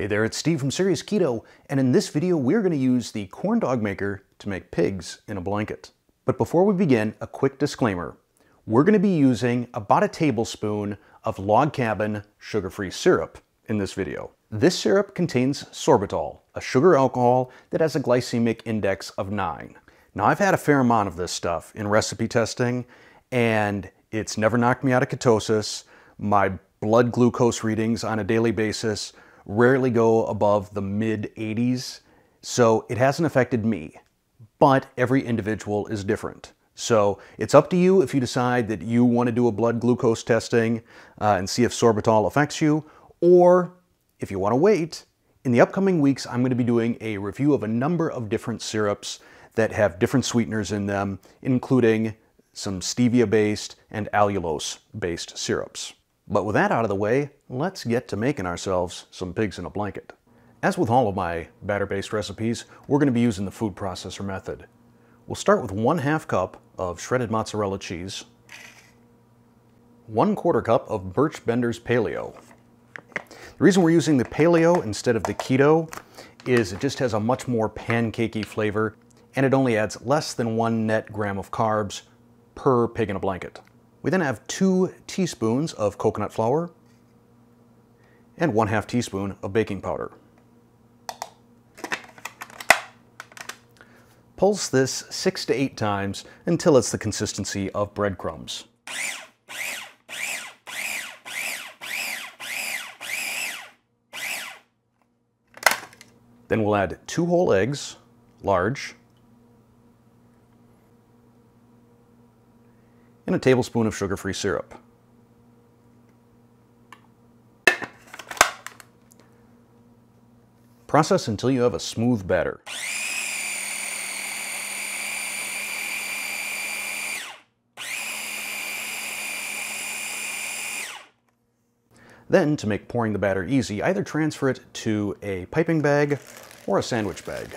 Hey there, it's Steve from Serious Keto, and in this video we're going to use the corn dog maker to make pigs in a blanket. But before we begin, a quick disclaimer. We're going to be using about a tablespoon of log cabin sugar-free syrup in this video. This syrup contains sorbitol, a sugar alcohol that has a glycemic index of 9. Now I've had a fair amount of this stuff in recipe testing, and it's never knocked me out of ketosis. My blood glucose readings on a daily basis rarely go above the mid 80s, so it hasn't affected me. But every individual is different. So it's up to you if you decide that you want to do a blood glucose testing uh, and see if sorbitol affects you, or if you want to wait, in the upcoming weeks I'm going to be doing a review of a number of different syrups that have different sweeteners in them, including some stevia-based and allulose-based syrups. But with that out of the way, let's get to making ourselves some pigs in a blanket. As with all of my batter-based recipes, we're going to be using the food processor method. We'll start with one half cup of shredded mozzarella cheese, one quarter cup of Birch Benders Paleo. The reason we're using the Paleo instead of the Keto is it just has a much more pancakey flavor and it only adds less than one net gram of carbs per pig in a blanket. We then have two teaspoons of coconut flour and one half teaspoon of baking powder. Pulse this six to eight times until it's the consistency of breadcrumbs. Then we'll add two whole eggs, large, and a tablespoon of sugar-free syrup. Process until you have a smooth batter. Then, to make pouring the batter easy, either transfer it to a piping bag or a sandwich bag.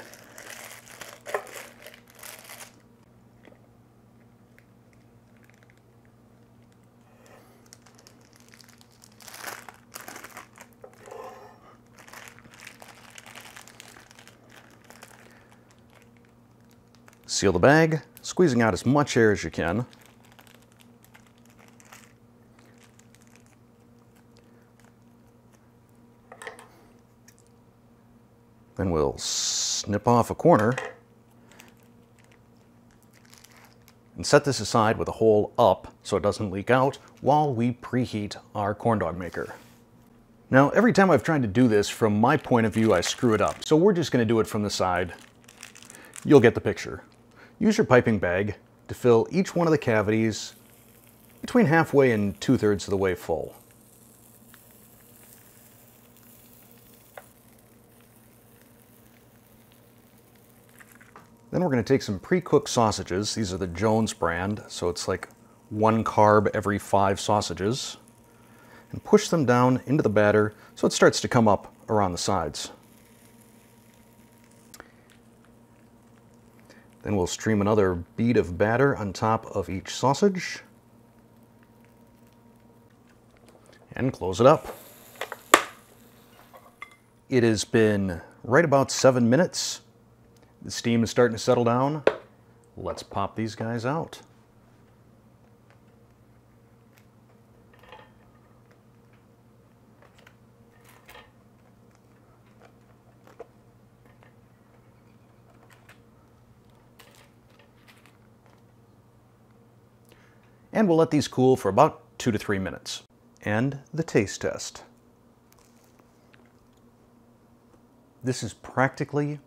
Seal the bag, squeezing out as much air as you can. Then we'll snip off a corner and set this aside with a hole up so it doesn't leak out while we preheat our corn dog maker. Now, every time I've tried to do this, from my point of view, I screw it up. So we're just gonna do it from the side. You'll get the picture. Use your piping bag to fill each one of the cavities between halfway and two-thirds of the way full. Then we're going to take some pre-cooked sausages. These are the Jones brand, so it's like one carb every five sausages. And push them down into the batter so it starts to come up around the sides. Then we'll stream another bead of batter on top of each sausage. And close it up. It has been right about seven minutes. The steam is starting to settle down. Let's pop these guys out. And we'll let these cool for about two to three minutes. And the taste test. This is practically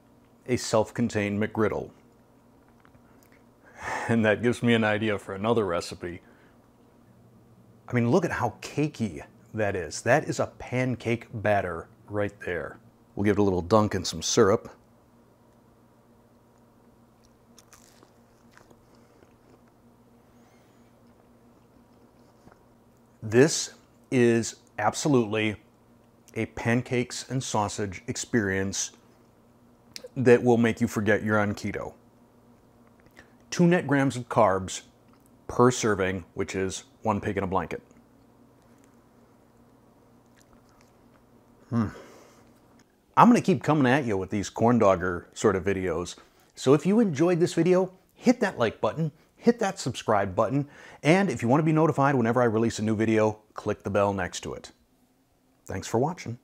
a self-contained McGriddle. And that gives me an idea for another recipe. I mean, look at how cakey that is. That is a pancake batter right there. We'll give it a little dunk in some syrup. This is absolutely a pancakes and sausage experience that will make you forget you're on keto. Two net grams of carbs per serving, which is one pig in a blanket. Hmm. I'm going to keep coming at you with these corn dogger sort of videos. So if you enjoyed this video, hit that like button, hit that subscribe button, and if you want to be notified whenever I release a new video, click the bell next to it. Thanks for watching.